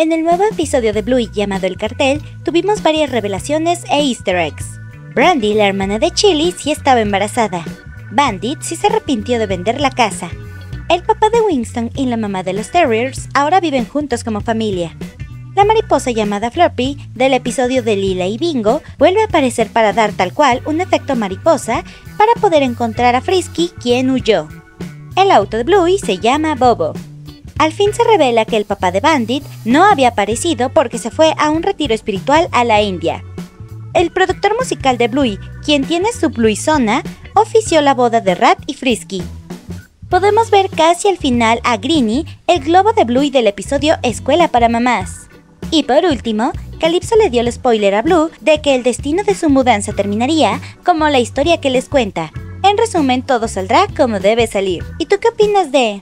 En el nuevo episodio de Bluey llamado El Cartel, tuvimos varias revelaciones e easter eggs. Brandy, la hermana de Chili, sí estaba embarazada. Bandit sí se arrepintió de vender la casa. El papá de Winston y la mamá de los Terriers ahora viven juntos como familia. La mariposa llamada Floppy del episodio de Lila y Bingo vuelve a aparecer para dar tal cual un efecto mariposa para poder encontrar a Frisky quien huyó. El auto de Bluey se llama Bobo. Al fin se revela que el papá de Bandit no había aparecido porque se fue a un retiro espiritual a la India. El productor musical de Bluey, quien tiene su Blueyzona, ofició la boda de Rat y Frisky. Podemos ver casi al final a Greenie, el globo de Bluey del episodio Escuela para Mamás. Y por último, Calypso le dio el spoiler a Blue de que el destino de su mudanza terminaría como la historia que les cuenta. En resumen, todo saldrá como debe salir. ¿Y tú qué opinas de